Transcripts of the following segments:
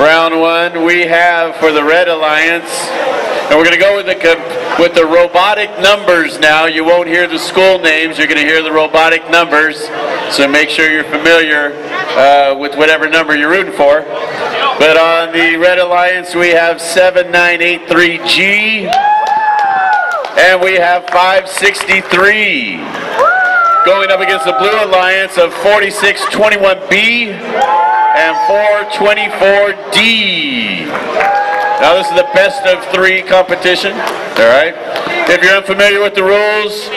Round one we have for the Red Alliance. And we're going to go with the, with the robotic numbers now. You won't hear the school names, you're going to hear the robotic numbers. So make sure you're familiar uh, with whatever number you're rooting for. But on the Red Alliance, we have 7983G. And we have 563. Going up against the Blue Alliance of 4621B and 424D. Now this is the best of three competition. All right. If you're unfamiliar with the rules,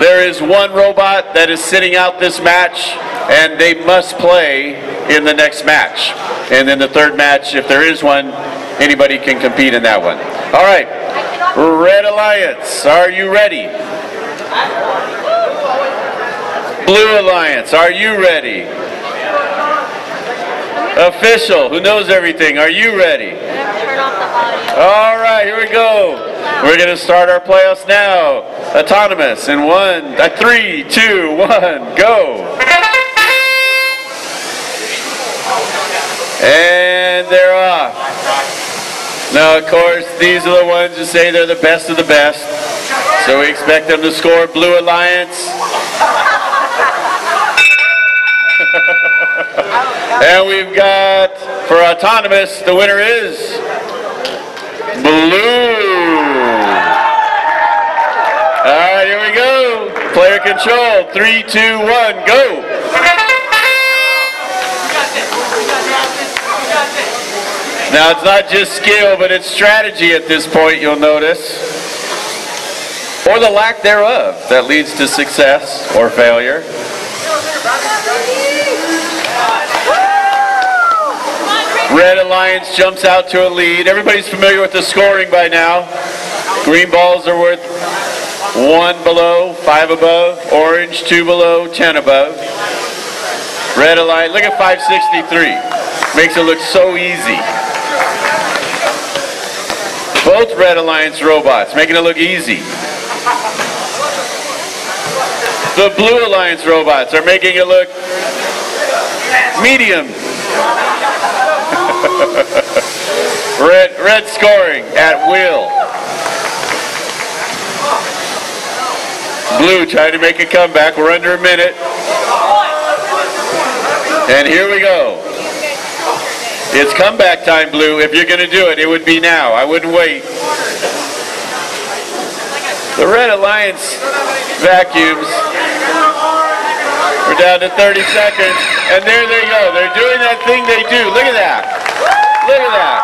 there is one robot that is sitting out this match, and they must play in the next match. And then the third match, if there is one, anybody can compete in that one. All right. Red Alliance, are you ready? Blue Alliance, are you ready? Official, who knows everything, are you ready? All right, here we go. We're going to start our playoffs now. Autonomous in one, uh, three, two, one, go. And they're off. Now, of course, these are the ones who say they're the best of the best. So we expect them to score Blue Alliance. And we've got, for Autonomous, the winner is Blue. All right, here we go. Player control. Three, two, one, go. Now, it's not just skill, but it's strategy at this point, you'll notice. Or the lack thereof that leads to success or failure. Red Alliance jumps out to a lead. Everybody's familiar with the scoring by now. Green balls are worth one below, five above. Orange, two below, ten above. Red Alliance, look at 563. Makes it look so easy. Both Red Alliance robots, making it look easy. The Blue Alliance robots are making it look medium. red, red scoring at will. Blue trying to make a comeback. We're under a minute. And here we go. It's comeback time, Blue. If you're going to do it, it would be now. I wouldn't wait. The Red Alliance vacuums. We're down to 30 seconds. And there they go. They're doing that thing they do. Look at that. Look at that.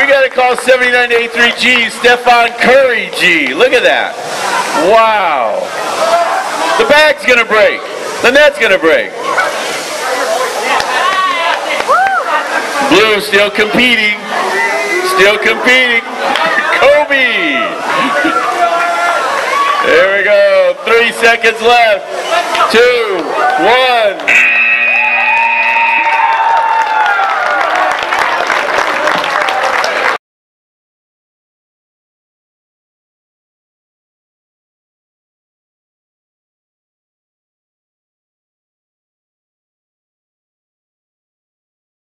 We got to call 7983G Stephen Curry G. Look at that. Wow. The bag's going to break. The net's going to break. Blue still competing. Still competing. Kobe. There we go. Three seconds left. Two, one,